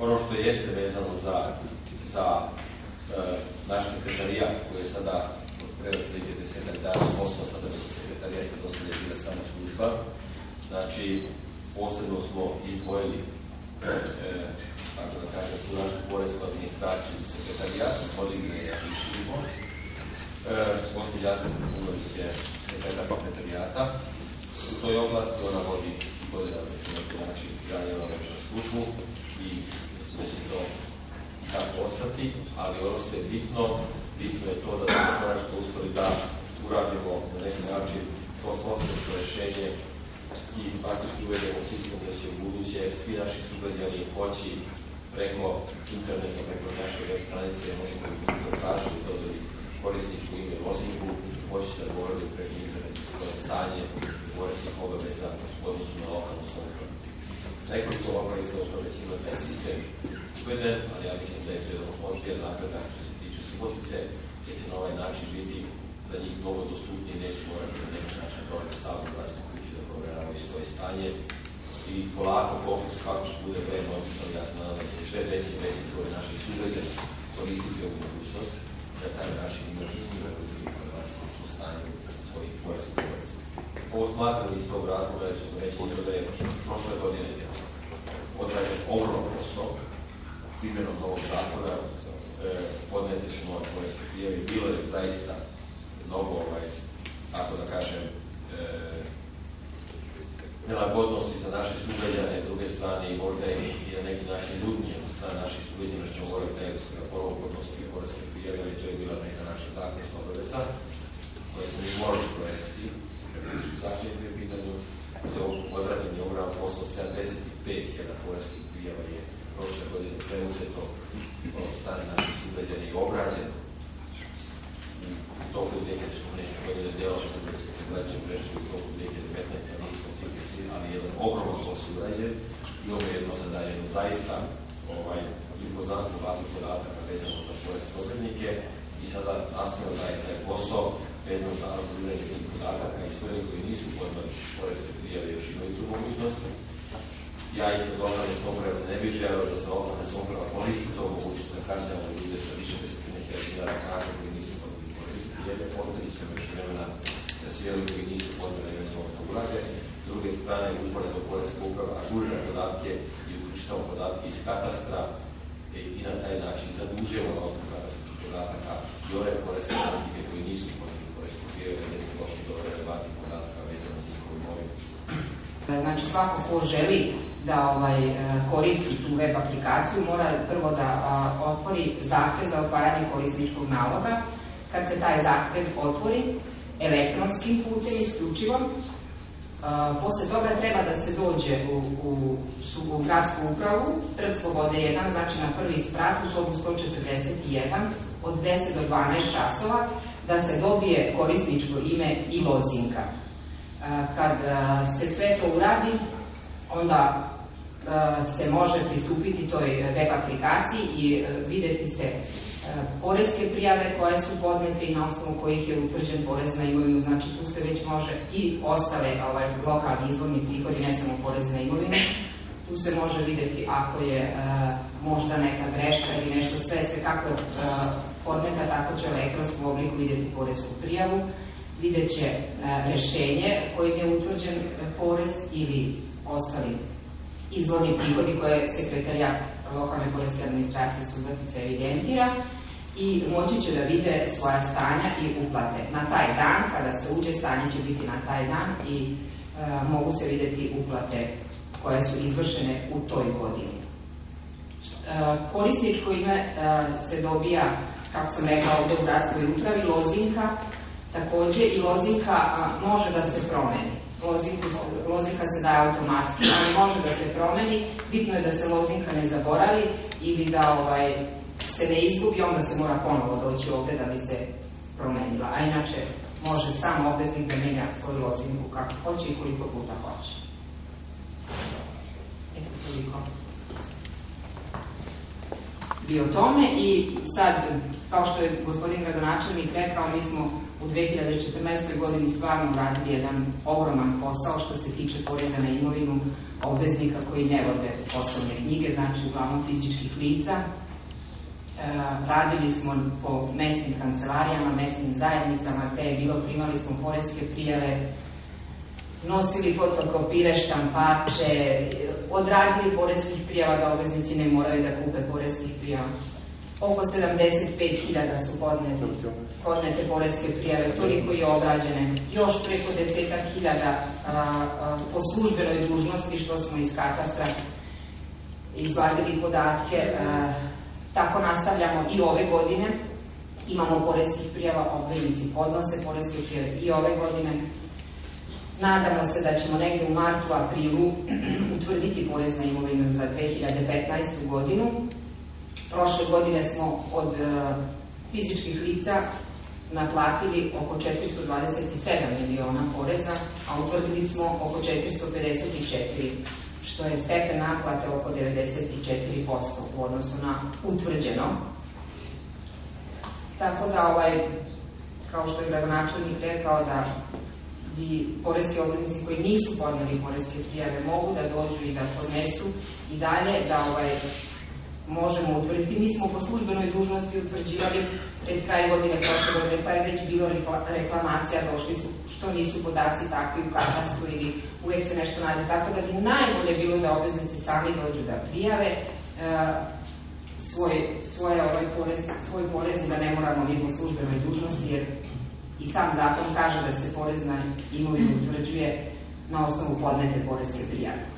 ono što jeste vezano za, za e, naš sekretarijat koji je sada od pre 2010. dana posao, sada se sekretarijat do sada je bila samo služba. Znači, posebno smo izdvojili e, tako da kažem, u našu porezku administraciju sekretarijatu, podigli je i. E, Gospođa Punović je sekretar sekretarijata. U toj oblasti ona vodi godina već na neki način radila već na službu i da će to i tako ostati, ali ono što je bitno, bitno je to da smo konačno uspeli da uradimo na neki način to softversko rešenje i faktički uvedemo sistem da će u buduće svi naši sugrađani hoći preko interneta, preko naše web stranice, možemo i biti tražili dodali korisničku ime lozinku, moći da govorili preko interneta svoje stanje poreskih obaveza u odnosu na lokalnu samoupravu. Nekoliko lokalnih samouprava već ima taj sistem uveden, ali ja mislim da je to jedan ozbiljan napredak što se tiče Subotice, jer će na ovaj način biti za njih mnogo dostupnije, neće morati na neki način provati stavno glasno kući da provjeravaju svoje stanje i polako popis kako što bude vreme opisan, ja sam nadam da će sve veći i veći broj naših sugrađana koristiti ovu mogućnost da taj način imaju izmjera informacije o stanju svojih poreskih obaveza. Ovo smatram iz tog razloga da ćemo reći da je prošle godine odrađen ogroman posao s imenom novog zakona, e, podnete su nove poreske prijeve, bilo je zaista mnogo, ovaj, tako da kažem, e, nelagodnosti za naše sugrađane, s druge strane i možda i na neki način ljudnije za naših sugrađana što moraju taj ponovo podnositi poreske prijeve, i to je bila neka naša zakonska obaveza koje smo mi morali sprovesti, zakon je bio pitanju, je odrađen je ogroman posao 75.000 poreskih prijava je prošle godine preuzeto od strane naših sugrađana i obrađeno u toku 2014. godine delo što da se građe prešli u toku 2015. nismo stigli svi, ali jedan ogroman posao urađen. Imamo jedno sada jedno zaista ovaj, impozantnu bazu podataka vezano za poreske obveznike i sada nastavljamo da je taj posao vezano za ažuriranje podataka i sve koji nisu podnali poreske prijave još imaju tu mogućnost. Ja ispred lokalne samouprave ne bih želeo da se lokalna samouprava koristi to mogućnost da kažnjamo ljude sa više desetine hiljada kazne koji nisu podnali poreske prijave, ostavi se još vremena da svi ovi koji nisu podnali eventualno to urade. S druge strane, uporedno poreska uprava ažurira podatke i uključitamo podatke iz katastra i, i na taj način zadužujemo osnovu katastarskih podataka i ove poreske obveznike koji nisu podnali prijave, gde smo došli do relevantnih podataka vezano za njihovu imovinu. Znači svako ko želi da ovaj, e, koristi tu web aplikaciju mora prvo da a, otvori zahtev za otvaranje korisničkog naloga. Kad se taj zahtev otvori elektronskim putem isključivo, a, posle toga treba da se dođe u, u, su, u gradsku upravu, Trg Slobode 1, znači na prvi sprat u sobu 141 od 10 do 12 časova, da se dobije korisničko ime i lozinka. Kad se sve to uradi, onda se može pristupiti toj web aplikaciji i videti se poreske prijave koje su podnete i na osnovu kojih je utvrđen porez na imovinu, znači tu se već može i ostale ovaj, lokalni izvorni prihodi, ne samo porez na imovinu, tu se može videti ako je možda neka greška ili nešto, sve se kako je podneta, tako će u obliku videti poresku prijavu, vidjet će rešenje kojim je utvrđen porez ili ostali izvorni prihodi koje sekretarija lokalne poreske administracije Subotice evidentira i moći će da vide svoja stanja i uplate. Na taj dan, kada se uđe, stanje će biti na taj dan i e, mogu se videti uplate koje su izvršene u toj godini. E, korisničko ime e, se dobija, kako sam rekla, ovde u gradskoj upravi, lozinka, takođe i lozinka može da se promeni. Lozinku, lozinka se daje automatski, ali može da se promeni. Bitno je da se lozinka ne zaboravi ili da ovaj, se ne izgubi, onda se mora ponovo doći ovde da bi se promenila. A inače, može sam obveznik da menja svoju lozinku kako hoće i koliko puta hoće. Toliko bi o tome i sad kao što je gospodin gradonačelnik rekao, mi smo u 2014. godini stvarno uradili jedan ogroman posao što se tiče poreza na imovinu obveznika koji ne vode poslovne knjige, znači uglavnom fizičkih lica. E, radili smo po mesnim kancelarijama, mesnim zajednicama, te je bilo, primali smo poreske prijave, nosili fotokopire, štampače, odradili poreskih prijava da obveznici ne moraju da kupe poreskih prijava oko 75.000 su podnete, podnete poreske prijave, toliko je obrađene, još preko desetak hiljada po službenoj dužnosti što smo iz katastra izvadili podatke. A, tako nastavljamo i ove godine. Imamo poreskih prijava, obveznici podnose poreske prijave i ove godine. Nadamo se da ćemo negde u martu, aprilu utvrditi porez na imovinu za 2015. godinu. Prošle godine smo od e, fizičkih lica naplatili oko 427 miliona poreza, a utvrdili smo oko 454, što je stepen naplate oko 94% u odnosu na utvrđeno. Tako da, ovaj, kao što je gradonačelnik rekao da bi poreski obveznici koji nisu podneli poreske prijave mogu da dođu i da podnesu i dalje da ovaj možemo utvrditi. Mi smo po službenoj dužnosti utvrđivali pred kraj godine prošle godine, pa je već bilo reklamacija, došli su, što nisu podaci takvi u katastru ili uvek se nešto nađe. Tako da bi najbolje bilo da obveznici sami dođu da prijave e, svoj, svoje ovaj porez, svoj porez i da ne moramo mi po službenoj dužnosti, jer i sam zakon kaže da se porez na imovinu utvrđuje na osnovu podnete porezke prijave.